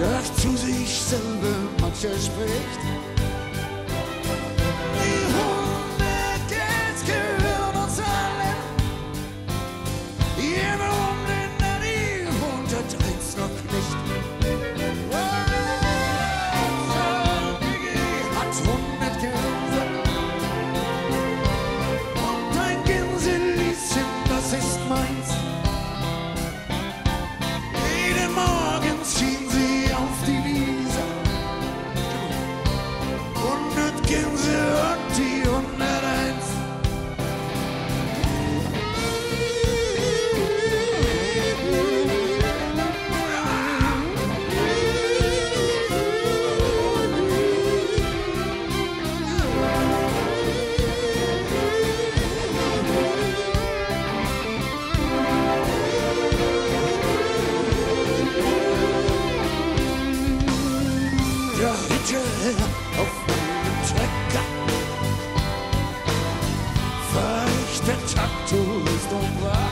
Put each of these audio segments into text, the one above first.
das zu sich selber mancher spricht. Auffälligträcka Feuchte Tattoos, de war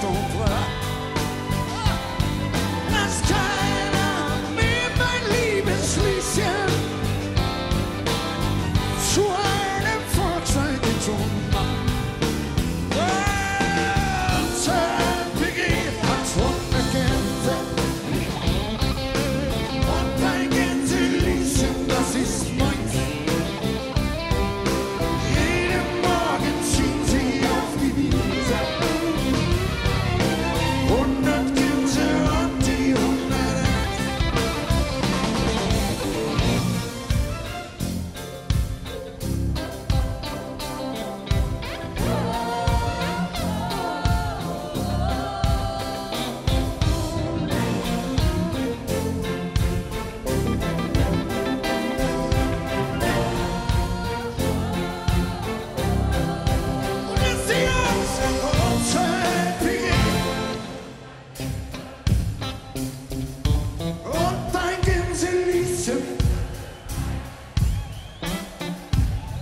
estou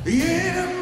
The enemy.